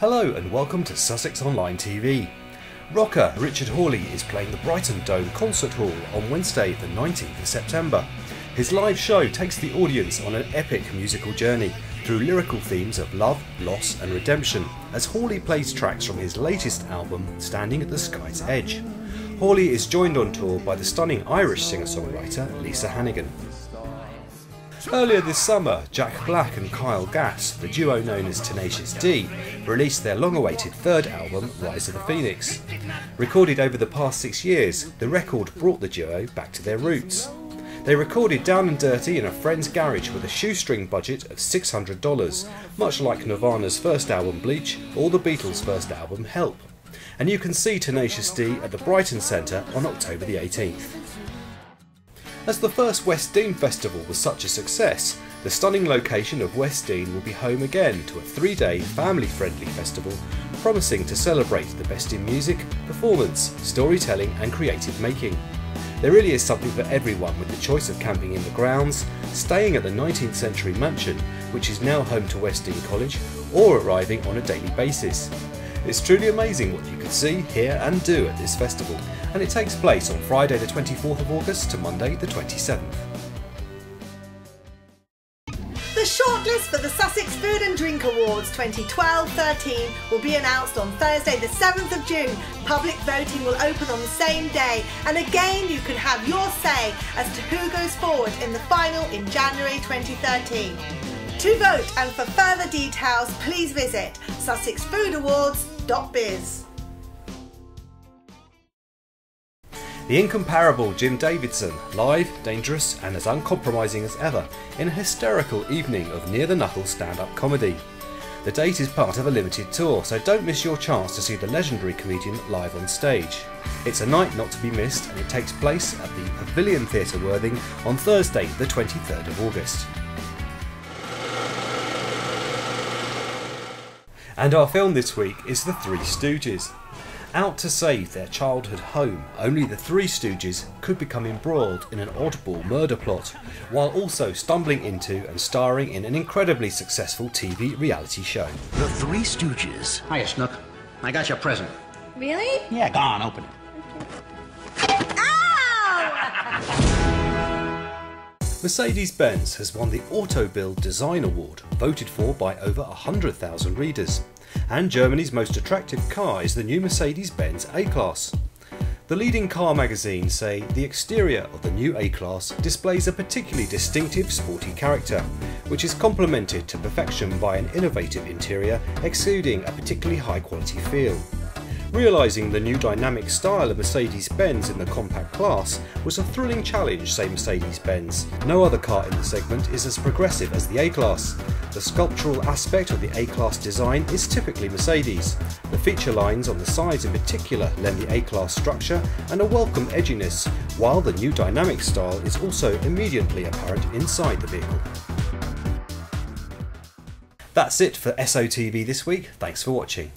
Hello and welcome to Sussex Online TV. Rocker Richard Hawley is playing the Brighton Dome Concert Hall on Wednesday, the 19th of September. His live show takes the audience on an epic musical journey through lyrical themes of love, loss, and redemption as Hawley plays tracks from his latest album, Standing at the Sky's Edge. Hawley is joined on tour by the stunning Irish singer songwriter Lisa Hannigan. Earlier this summer, Jack Black and Kyle Gass, the duo known as Tenacious D, released their long awaited third album, Rize of the Fenix. Recorded over the past six years, the record brought the duo back to their roots. They recorded Down and Dirty in a friend's garage with a shoestring budget of $600, much like Nirvana's first album Bleach or the Beatles' first album Help. And you can see Tenacious D at the Brighton Centre on October the 18th. As the first West Dean Festival was such a success, the stunning location of West Dean will be home again to a three day family friendly festival promising to celebrate the best in music, performance, storytelling, and creative making. There really is something for everyone with the choice of camping in the grounds, staying at the 19th century mansion, which is now home to West Dean College, or arriving on a daily basis. It's truly amazing what you can see, hear, and do at this festival, and it takes place on Friday the 24th of August to Monday the 27th. The shortlist for the Sussex Food and Drink Awards 2012-13 will be announced on Thursday the 7th of June. Public voting will open on the same day and again you can have your say as to who goes forward in the final in January 2013. To vote and for further details please visit sussexfoodawards.biz. The incomparable Jim Davidson, live, dangerous, and as uncompromising as ever, in a hysterical evening of near the knuckle stand up comedy. The date is part of a limited tour, so don't miss your chance to see the legendary comedian live on stage. It's a night not to be missed, and it takes place at the Pavilion Theatre Worthing on Thursday, the 23rd of August. And our film this week is The Three Stooges. Out to save their childhood home, only the Three Stooges could become embroiled in an oddball murder plot, while also stumbling into and starring in an incredibly successful TV reality show. The Three Stooges. Hiya, Snook. I got your present. Really? Yeah, go on, open it. Mercedes Benz has won the Auto Bild Design Award, voted for by over 100,000 readers. And Germany's most attractive car is the new Mercedes Benz A Class. The leading car magazines say the exterior of the new A Class displays a particularly distinctive sporty character, which is complemented to perfection by an innovative interior exuding a particularly high quality feel. Realising the new dynamic style of Mercedes-Benz in the compact class was a thrilling challenge, say Mercedes-Benz. No other car in the segment is as progressive as the A-Class. The sculptural aspect of the A-Class design is typically Mercedes. The feature lines on the sides in particular lend the A-Class structure and a welcome edginess, while the new dynamic style is also immediately apparent inside the vehicle. That's it for SOTV this week. Thanks for watching.